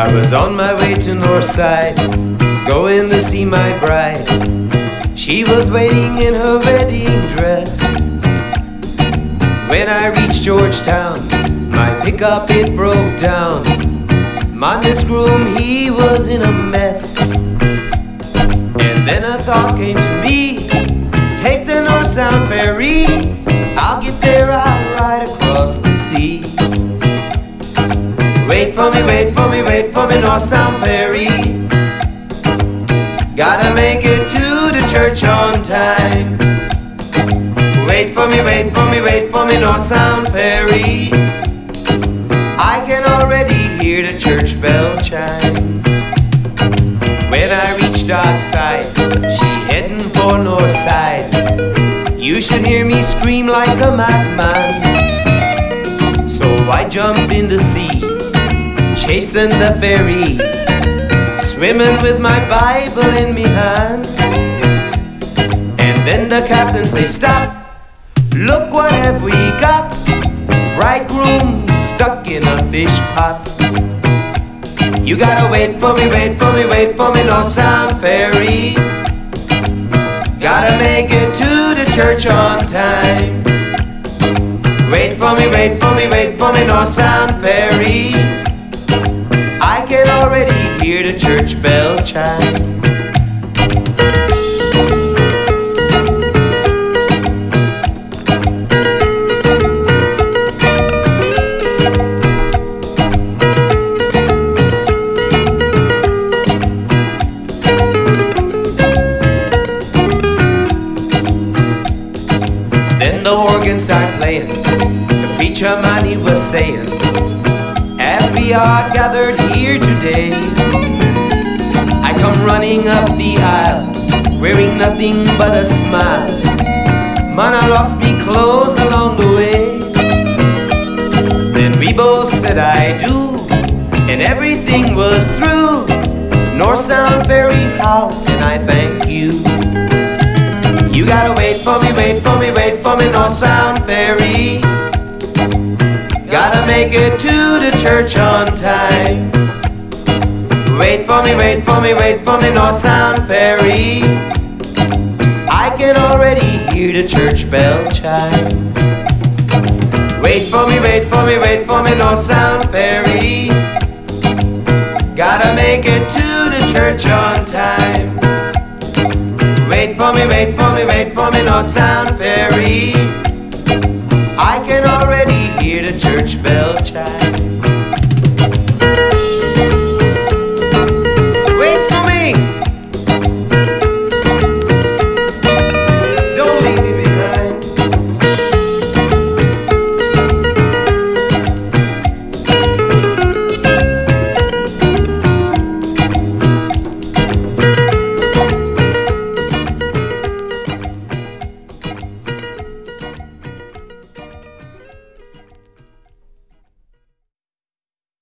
I was on my way to Northside, going to see my bride. She was waiting in her wedding dress. When I reached Georgetown, my pickup it broke down. My Miss groom, he was in a mess. And then a thought came to me take the North Sound Ferry. I'll get there, I'll for me, wait for me, wait for me, North Sound Ferry. Gotta make it to the church on time. Wait for me, wait for me, wait for me, North Sound Ferry. I can already hear the church bell chime. When I reach Dockside, she heading for Northside. You should hear me scream like a madman. So I jump in the sea, chasing the ferry, swimming with my Bible in me hand. And then the captain say, stop, look what have we got. Bridegroom stuck in a fish pot. You gotta wait for me, wait for me, wait for me, North Sound Ferry. Gotta make it to the church on time. Wait for me, wait for me, wait for me, North Sound Ferry. Church bell chime. Then the organ started playing. The preacher man he was saying, As we are gathered here today, I come running up the aisle, wearing nothing but a smile. Man, I lost me clothes along the way. Then we both said I do, and everything was through. North Sound Ferry, how can I thank you? You gotta wait for me, wait for me, wait for me, North Sound Ferry. Gotta make it to the church on time. Wait for me, wait for me, wait for me, North Sound Ferry. I can already hear the church bell chime. Wait for me, wait for me, wait for me, North Sound Ferry. Gotta make it to the church on time. Wait for me, wait for me, wait for me, North Sound Ferry.